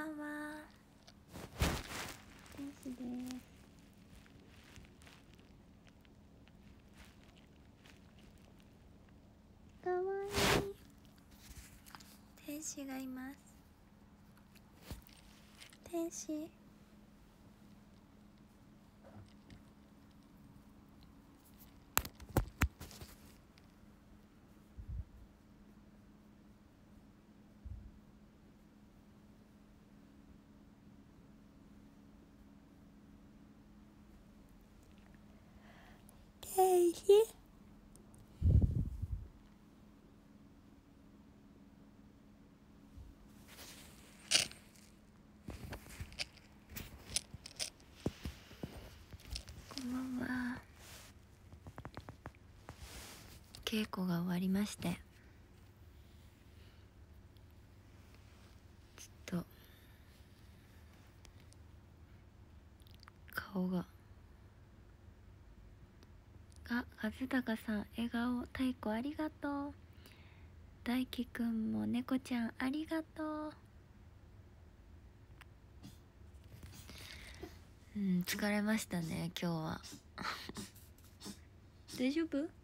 ばんは。天使です。かわいい。天使がいます。天使天使こんばんは稽古が終わりましてちょっと顔があ和孝さん笑顔太鼓ありがとう。大輝くんも猫ちゃんありがとう。うん疲れましたね今日は。大丈夫？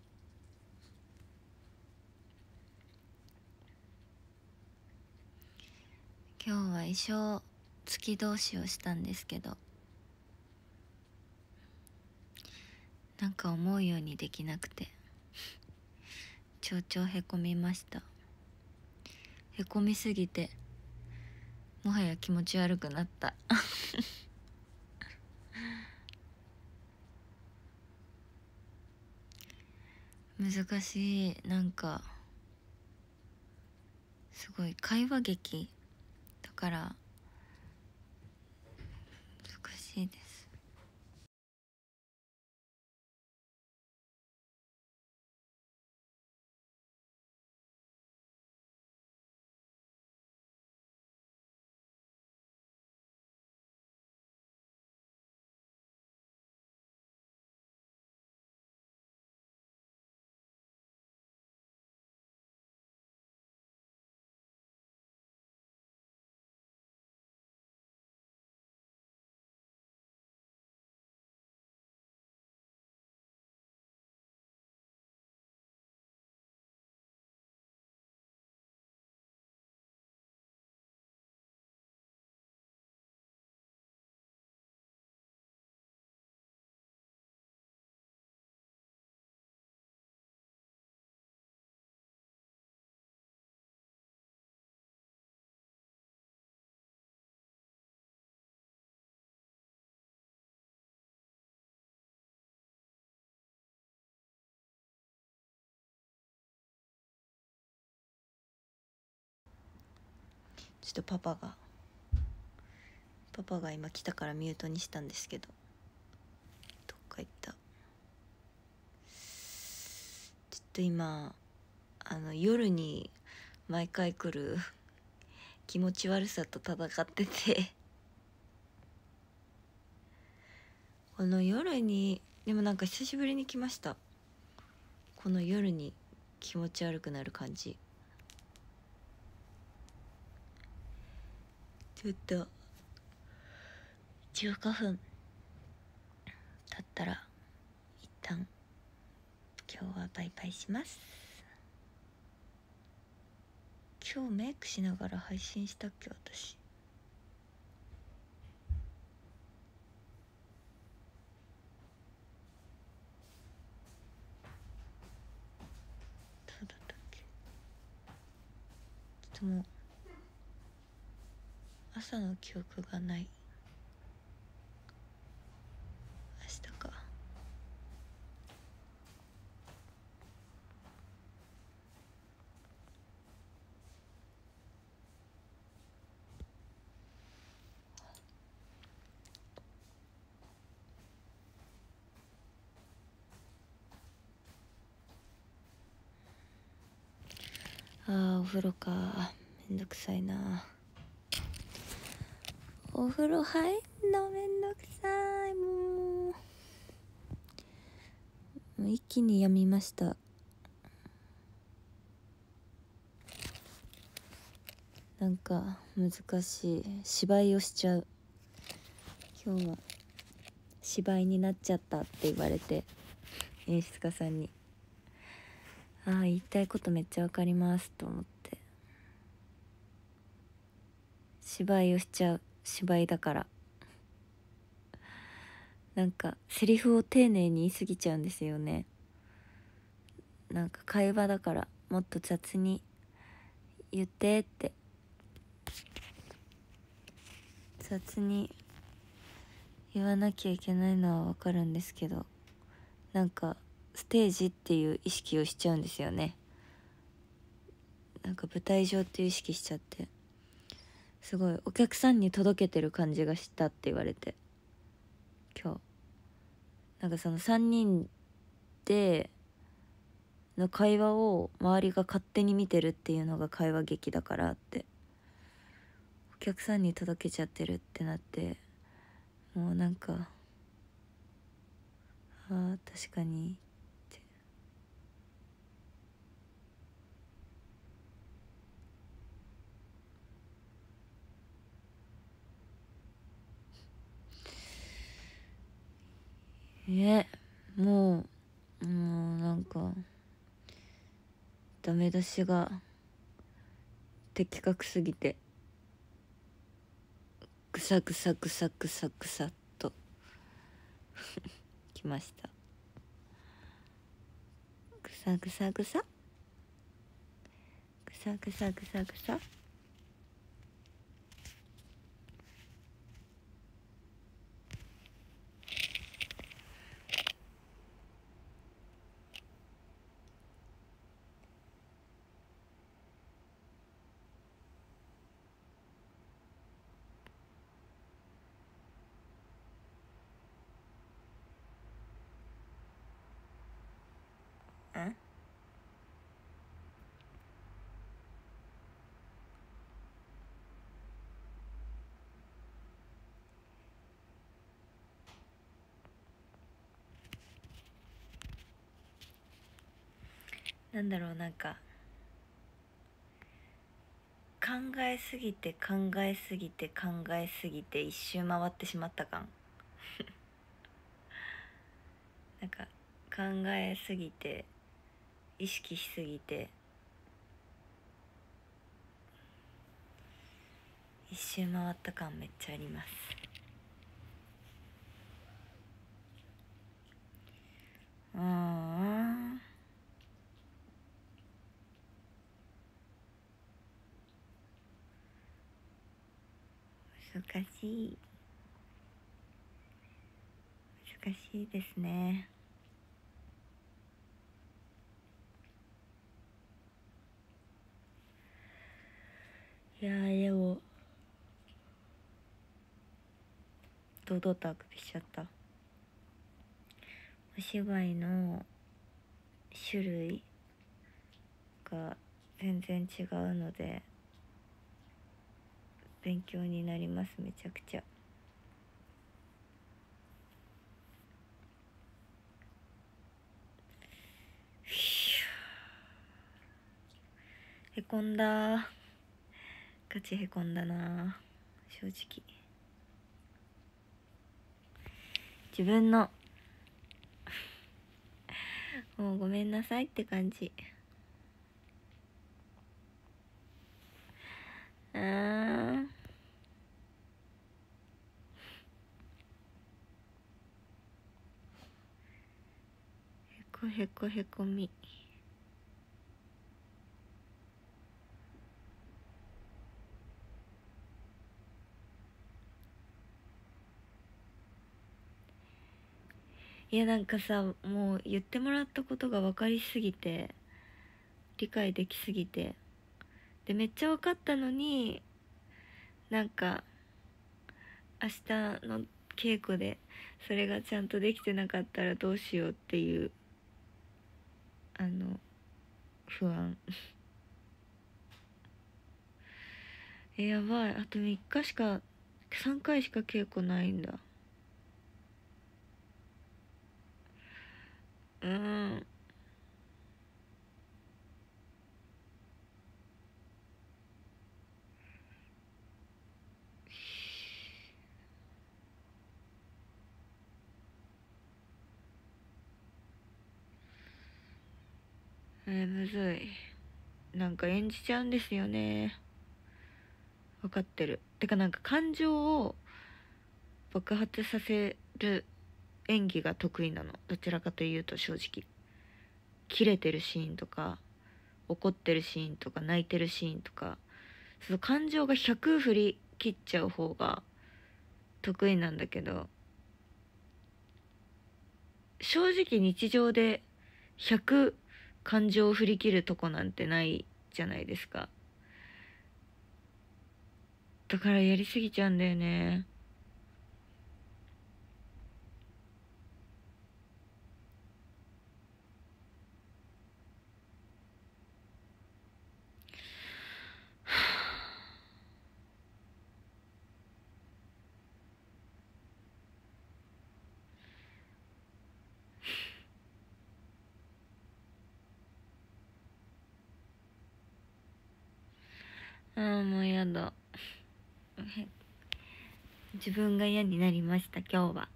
今日は衣装付き通しをしたんですけどなんか思うようにできなくてちょうちょうへこみました。へこみすぎてもはや気持ち悪くなった。難しい。なんかすごい会話劇から。難しいです。ちょっとパパがパパが今来たからミュートにしたんですけど。どっか行った。ちょっと今あの夜に毎回来る 気持ち悪さと戦ってて。この夜にでもなんか久しぶりに来ました。この夜に気持ち悪くなる感じ。ちょっと。15分。経ったら一旦今日はバイバイします。今日メイクしながら配信したっけ私。どうだったっけ？ちょっともう朝の記憶がない。明日か。あーお風呂か。めんどくさいな。お風呂入んのめんどくさいもう。一気にやみました。なんか難しい。芝居をしちゃう。今日は芝居になっちゃったって言われて演出家さんに。ああ言いたいことめっちゃわかりますと思って。芝居をしちゃう。芝居だから。なんかセリフを丁寧に言い過ぎちゃうんですよね。なんか会話だからもっと雑に言ってって。雑に言わなきゃいけないのはわかるんですけどなんかステージっていう意識をしちゃうんですよね。なんか舞台上っていう意識しちゃって。すごいお客さんに届けてる感じがしたって言われて。今日。なんかその3人での会話を周りが勝手に見てるっていうのが会話劇だからって。お客さんに届けちゃってるってなって。もうなんかああ確かに。えもうもうなんかダメ出しが的確すぎてぐさぐさぐさぐさぐさっと きました。ぐさぐさぐさ？ぐさぐさぐさぐさんなんだろうなんか考えすぎて考えすぎて考えすぎて一周回ってしまった感。なんか考えすぎて意識しすぎて一周回った感めっちゃあります。ああ難しい。難しいですね。いやーでも堂々とあくびしちゃった。お芝居の種類が全然違うので。勉強になりますめちゃくちゃ。へこんだ。ガチへこんだな正直。自分の。もうごめんなさいって感じ。あーへこへこへこみ。いやなんかさもう言ってもらったことが分かりすぎて理解できすぎて。でめっちゃ分かったのになんか明日の稽古でそれがちゃんとできてなかったらどうしようっていうあの不安。えやばい。あと3日しか3回しか稽古ないんだ。うん。れむずい。なんか演じちゃうんですよね。分かってる。てかなんか感情を爆発させる演技が得意なの。どちらかというと正直。切れてるシーンとか怒ってるシーンとか泣いてるシーンとか。その感情が100振り切っちゃう方が得意なんだけど正直日常で100感情を振り切るとこなんてないじゃないですか。だからやりすぎちゃうんだよね。ああもうやだ。自分が嫌になりました今日は。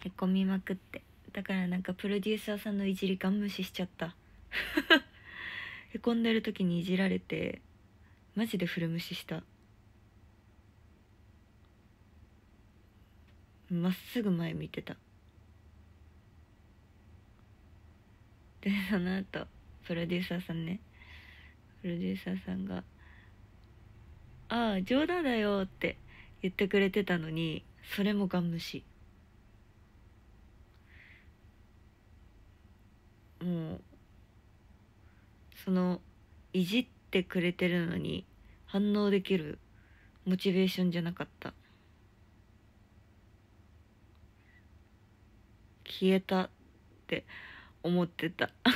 へこみまくって。だからなんかプロデューサーさんのいじりガン無視しちゃった。へこんでる時にいじられてマジで古無視した。まっすぐ前見てた。でその後プロデューサーさんね。プロデューサーさんが「ああ冗談だよ」って言ってくれてたのにそれもガン無視。もうそのいじってくれてるのに反応できるモチベーションじゃなかった。消えたって思ってた。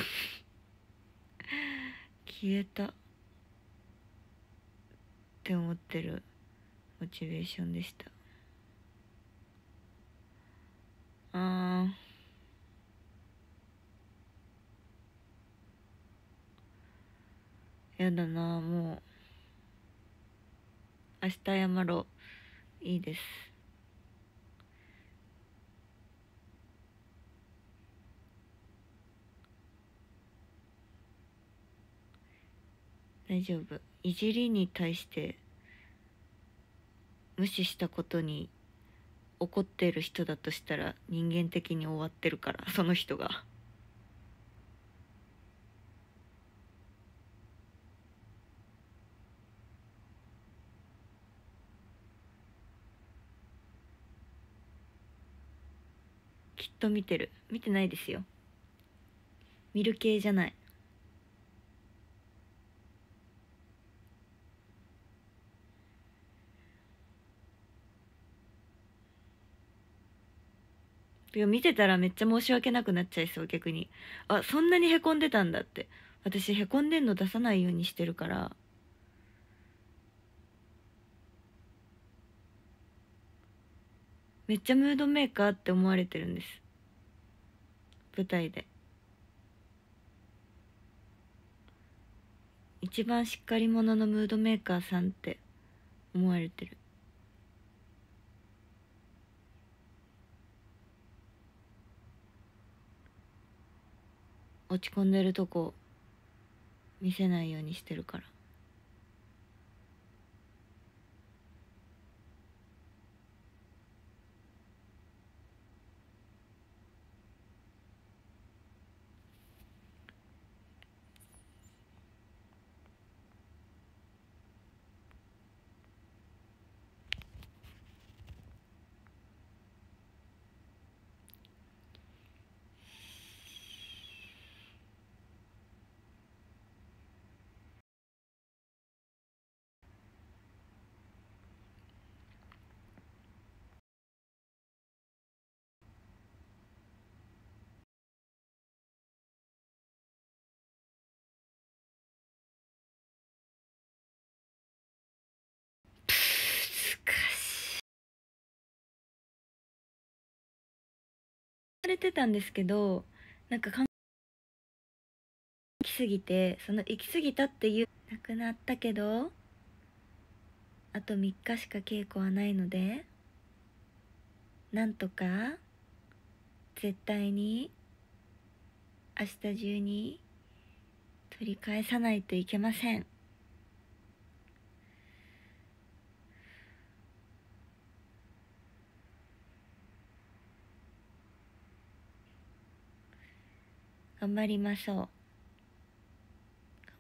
消えた。って思ってるモチベーションでした。あー。やだなもう。明日謝ろう。いいです。大丈夫。いじりに対して無視したことに怒ってる人だとしたら人間的に終わってるから その人が。きっと見てる。見てないですよ。見る系じゃない。見てたらめっちゃ申し訳なくなっちゃいそう逆に。あそんなにへこんでたんだって。私へこんでんの出さないようにしてるから。めっちゃムードメーカーって思われてるんです。舞台で。一番しっかり者のムードメーカーさんって思われてる。落ち込んでるとこ見せないようにしてるからされてたんですけどなんか行き過ぎてその行き過ぎたっていう亡くなったけどあと3日しか稽古はないのでなんとか絶対に明日中に取り返さないといけません。頑張りましょう。頑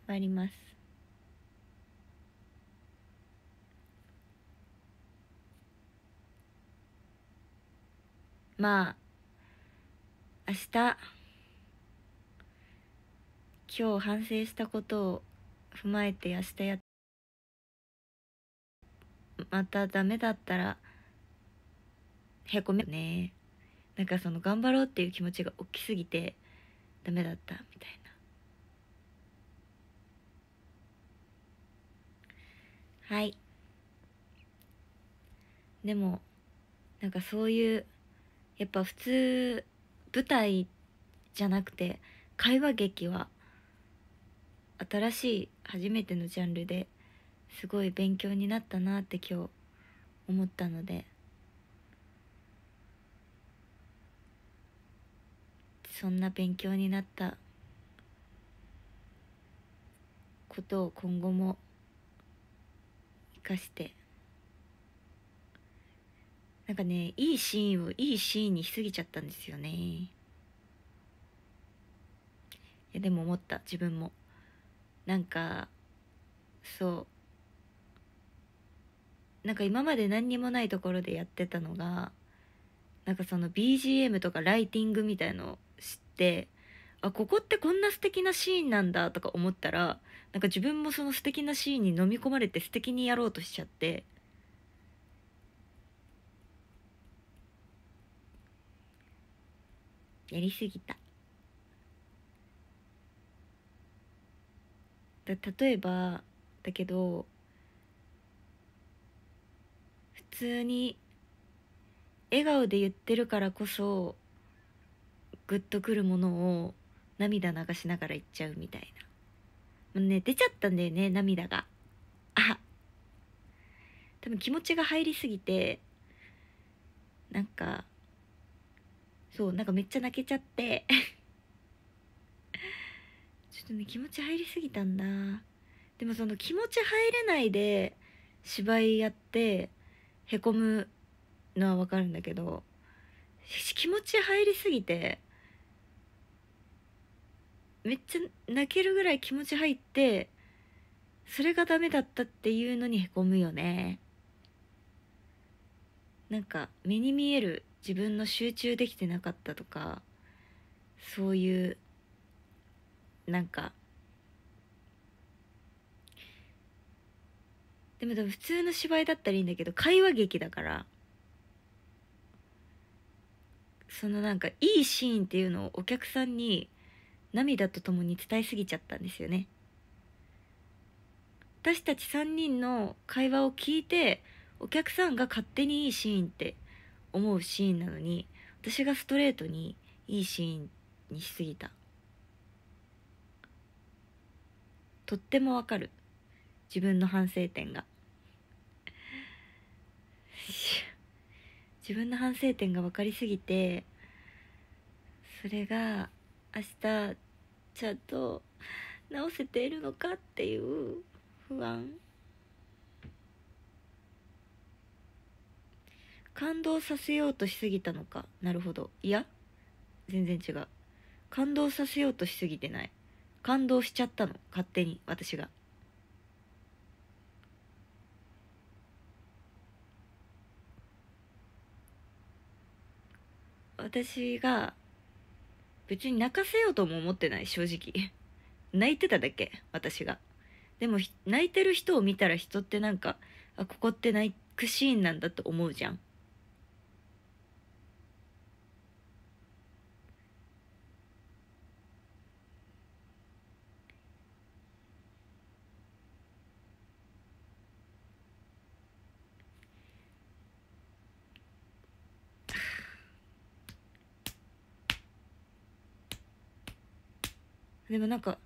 張ります。まあ明日今日反省したことを踏まえて明日やまたダメだったらへこめね。なんかその頑張ろうっていう気持ちが大きすぎてダメだったみたいな。はい。でもなんかそういうやっぱ普通舞台じゃなくて会話劇は新しい初めてのジャンルですごい勉強になったなって今日思ったのでそんな勉強になったことを今後も生かしてなんかねいいシーンをいいシーンにしすぎちゃったんですよね。いやでも思った。自分も。なんかそう。なんか今まで何にもないところでやってたのがなんかその BGM とかライティングみたいのをってあここってこんな素敵なシーンなんだとか思ったらなんか自分もその素敵なシーンに飲み込まれて素敵にやろうとしちゃって。やりすぎた。だ例えばだけど普通に笑顔で言ってるからこそグッとくるものを涙流しながら言っちゃうみたいな。もうね出ちゃったんだよね涙が。あ多分気持ちが入りすぎてなんかそうなんかめっちゃ泣けちゃって。ちょっとね気持ち入りすぎたんだ。でもその気持ち入れないで芝居やってへこむのはわかるんだけど気持ち入りすぎてめっちゃ泣けるぐらい気持ち入ってそれがダメだったっていうのにへこむよね。なんか目に見える自分の集中できてなかったとかそういうなんかでも多分普通の芝居だったらいいんだけど会話劇だからそのなんかいいシーンっていうのをお客さんに涙とともに伝えすぎちゃったんですよね。私たち3人の会話を聞いてお客さんが勝手にいいシーンって思うシーンなのに私がストレートにいいシーンにしすぎた。とってもわかる。自分の反省点が。自分の反省点が分かりすぎてそれが明日ちゃんと直せているのかっていう不安。感動させようとしすぎたのか。なるほど。いや？全然違う。感動させようとしすぎてない。感動しちゃったの。勝手に私が。私が別に泣かせようとも思ってない正直。泣いてただけ私が。でも泣いてる人を見たら人ってなんかあここって泣くシーンなんだと思うじゃん。でもなんか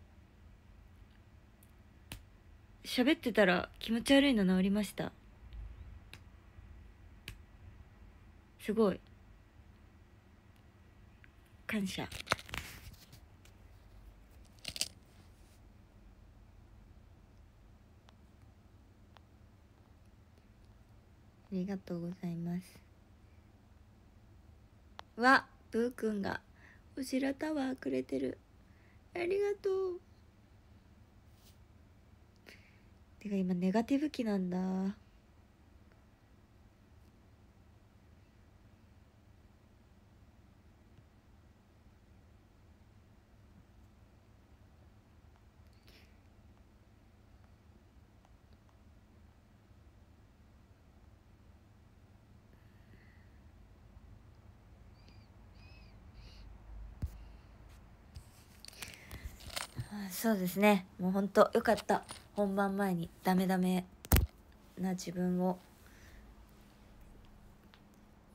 喋ってたら気持ち悪いの治りました。すごい。感謝。ありがとうございます。わブーくんがおしらタワーくれてる。ありがとう。てか今ネガティブ期なんだ。そうですね。もうほんとよかった。本番前にダメダメな自分を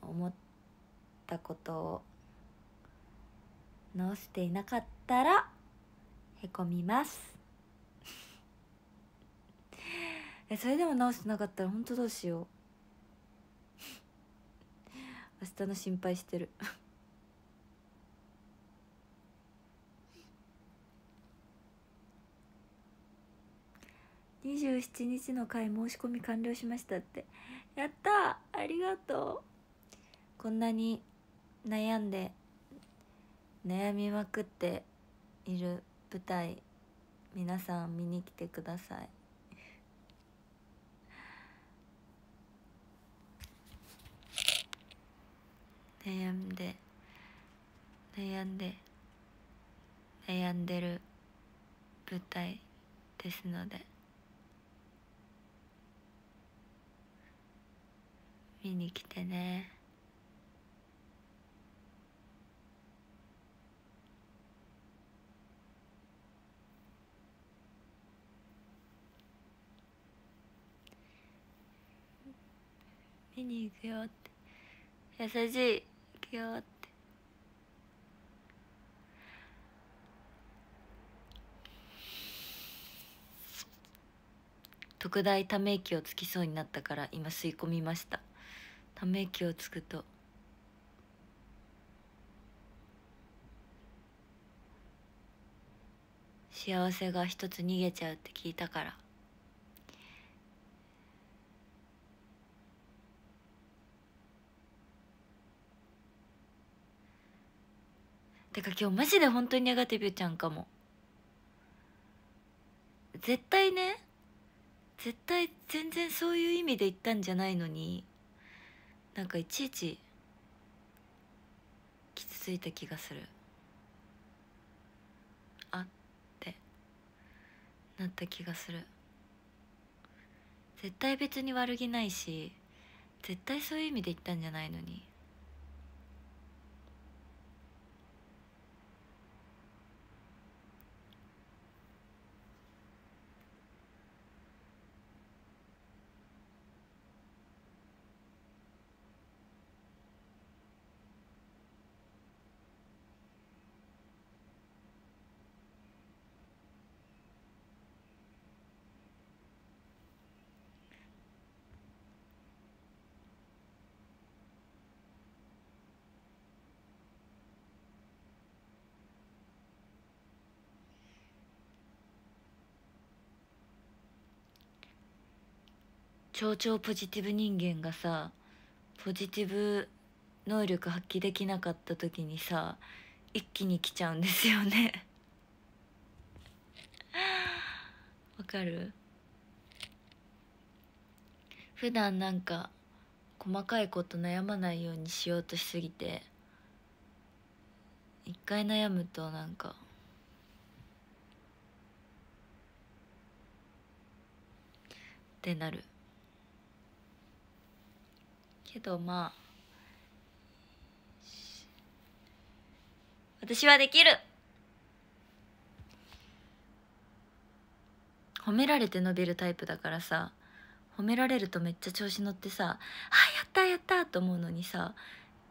思ったことを直していなかったらへこみます。それでも直してなかったら本当どうしよう。明日の心配してる。27日の回申し込み完了しましたって。やったありがとう。こんなに悩んで悩みまくっている舞台皆さん見に来てください。悩んで悩んで悩んでる舞台ですので。見に来てね。見に行くよって。優しい。行くよって。特大ため息をつきそうになったから今吸い込みました。ため息をつくと。幸せが一つ逃げちゃうって聞いたから。てか今日マジで本当にネガティブちゃんかも。絶対ね絶対全然そういう意味で言ったんじゃないのに。なんかいちいち傷ついた気がする。あってなった気がする。絶対別に悪気ないし絶対そういう意味で言ったんじゃないのに。超超ポジティブ人間がさポジティブ能力発揮できなかった時にさ一気に来ちゃうんですよね。わかる？普段なんか細かいこと悩まないようにしようとしすぎて一回悩むとなんかってなる。けどまあ私はできる褒められて伸びるタイプだからさ褒められるとめっちゃ調子乗ってさ「あやったやった!」と思うのにさ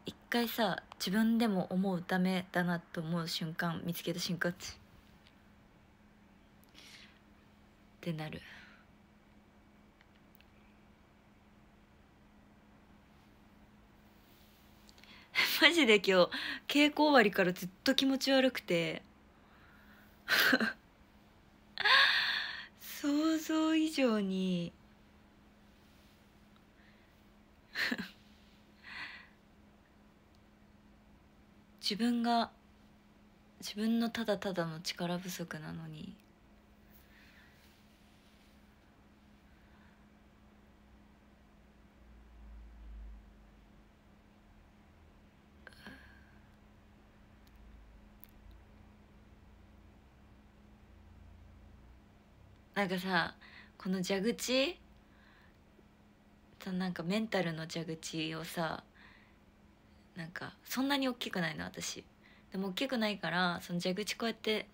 一回さ自分でも思うダメだなと思う瞬間見つけた瞬間ってなる。マジで今日稽古終わりからずっと気持ち悪くて。想像以上に。自分が自分のただただの力不足なのに。なんかさこの蛇口さなんかメンタルの蛇口をさなんかそんなに大きくないの私。でも大きくないからその蛇口こうやって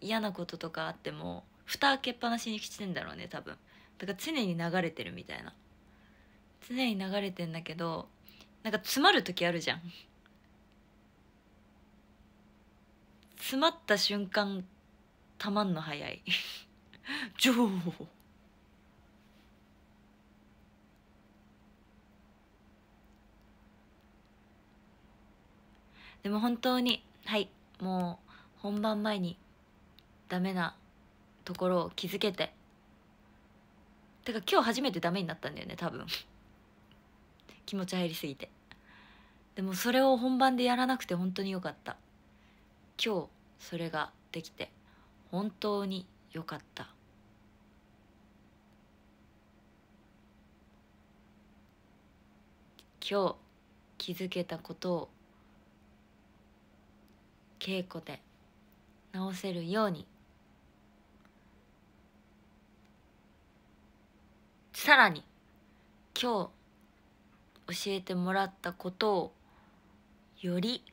嫌なこととかあっても蓋開けっぱなしにしてんだろうね多分。だから常に流れてるみたいな。常に流れてんだけどなんか詰まる時あるじゃん。詰まった瞬間たまんの早い。ジョーでも本当にはいもう本番前にダメなところを気づけて。てか今日初めてダメになったんだよね多分。気持ち入りすぎて。でもそれを本番でやらなくて本当によかった。今日それができて本当によかった。今日気づけたことを稽古で直せるようにさらに今日教えてもらったことをより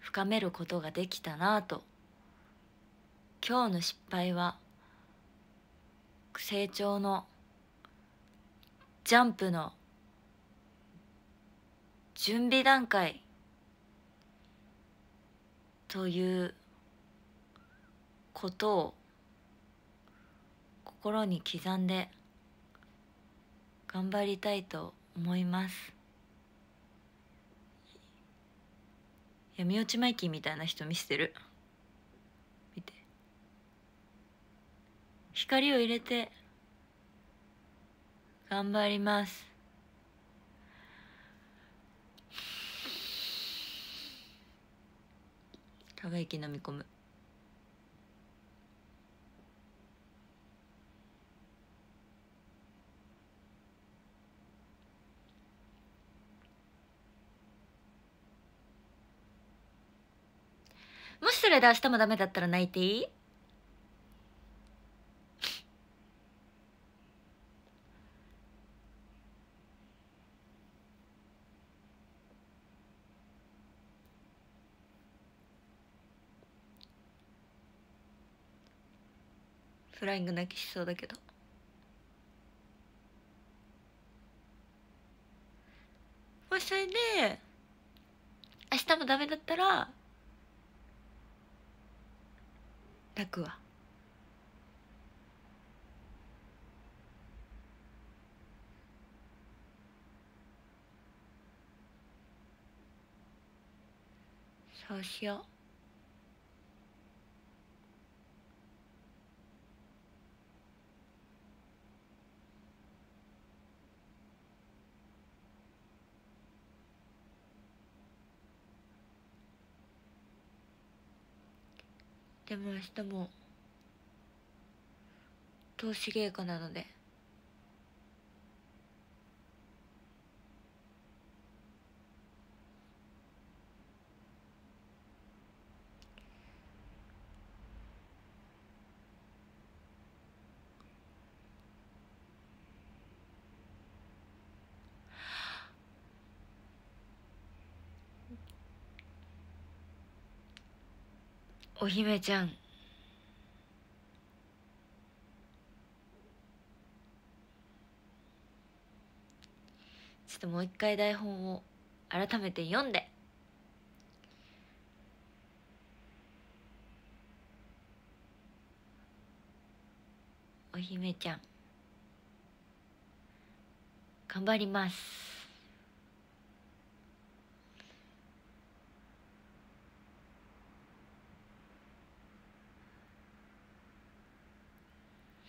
深めることができたなと。今日の失敗は成長のジャンプの準備段階ということを心に刻んで頑張りたいと思います。闇落ちマイキーみたいな人見せてる？見て。光を入れて頑張ります。たが息飲み込む。もしそれで明日もダメだったら泣いていい？フライング泣きしそうだけど。もしそれで明日もダメだったら泣くわ。そうしよう。でも明日も通し稽古なので。お姫ちゃん。ちょっともう一回台本を改めて読んで。お姫ちゃん。頑張ります。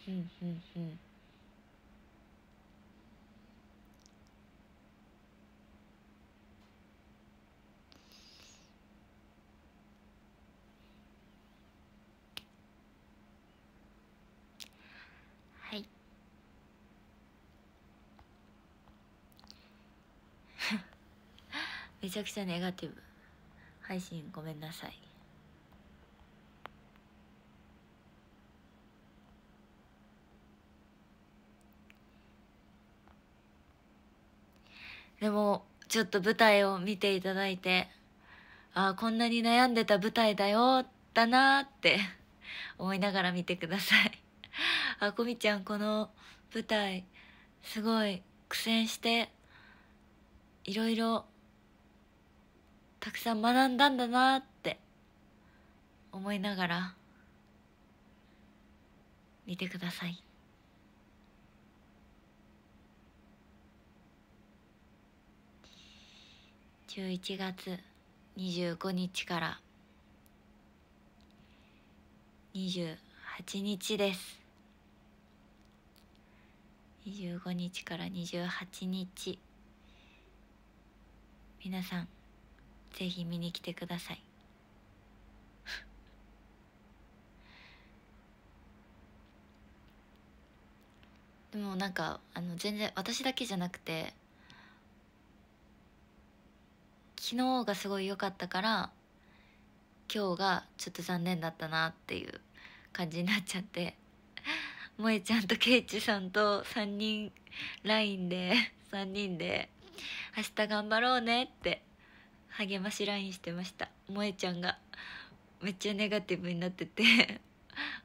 うんうんうん。はい。めちゃくちゃネガティブ。配信ごめんなさい。でもちょっと舞台を見ていただいてああこんなに悩んでた舞台だよだなって 思いながら見てください。あこみちゃんこの舞台すごい苦戦していろいろたくさん学んだんだなって思いながら見てください。11月25日から28日です。25日から28日。皆さんぜひ見に来てください。でもなんかあの全然私だけじゃなくて昨日がすごい良かったから今日がちょっと残念だったなっていう感じになっちゃって萌えちゃんとケイチさんと3人 LINE で3人で「明日頑張ろうね」って励まし LINE してました。萌えちゃんがめっちゃネガティブになってて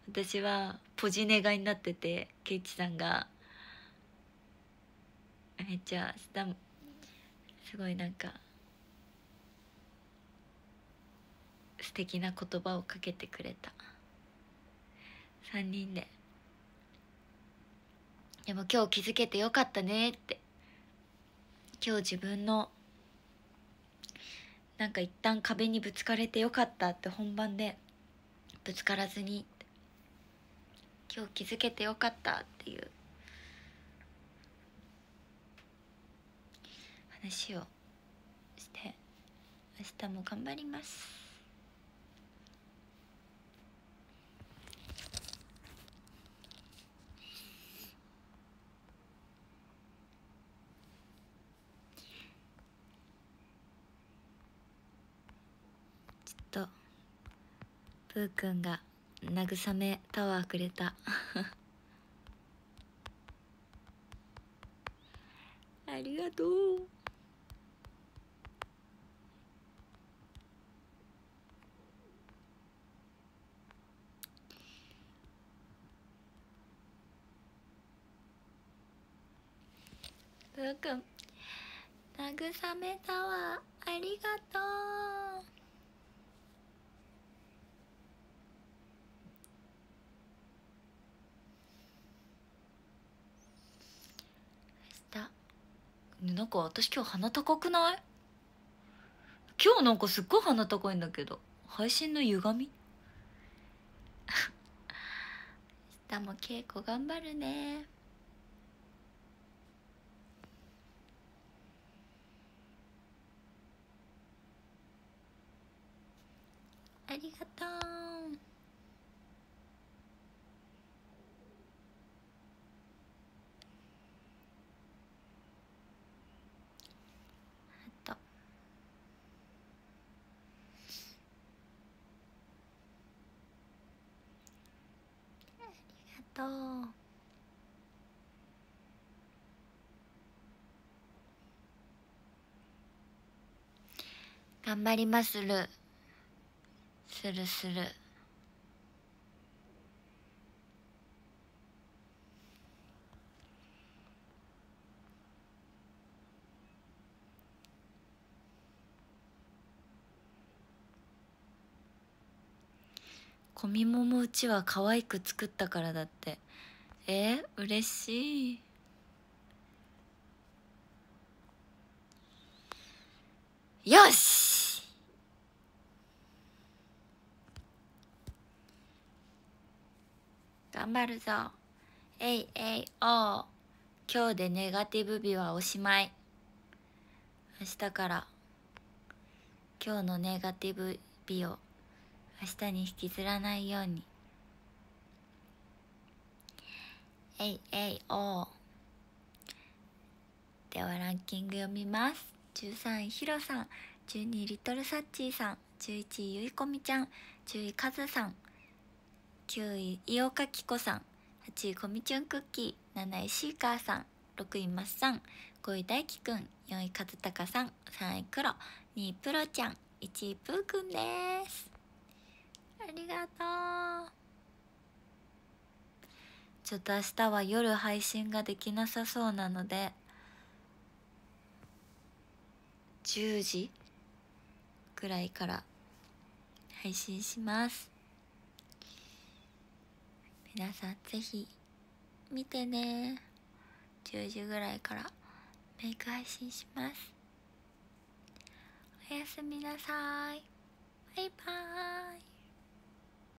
私はポジネガになっててケイチさんがめっちゃ明日すごいなんか素敵な言葉をかけてくれた。3人で。でも今日気づけてよかったねって。今日自分のなんか一旦壁にぶつかれてよかったって本番でぶつからずに。今日気づけてよかったっていう。話をして明日も頑張ります。プーくんが慰めタワーくれた。ありがとう。プーくん慰めタワーありがとうなんか私今日鼻高くない？今日なんかすっごい鼻高いんだけど配信の歪み？明日も稽古頑張るね。ありがとう。と頑張りまする。するする。小みももうちは可愛く作ったからだって。えー、嬉しい。よし。頑張るぞ。えいえいお今日でネガティブ日はおしまい。明日から。今日のネガティブ日を。明日に引きずらないように。えいえいおではランキング読みます。13位ひろさん。12位リトルサッチーさん。11位ゆいこみちゃん。10位かずさん。9位いおかきこさん。8位こみちゅんクッキー。7位シーカーさん。6位まっさん5位大輝くん。4位かずたかさん。3位くろ2位プロちゃん。1位ぷうくんです。ありがとう。ちょっと明日は夜配信ができなさそうなので10時ぐらいから配信します。皆さんぜひ見てね。10時ぐらいからメイク配信します。おやすみなさい。バイバーイ。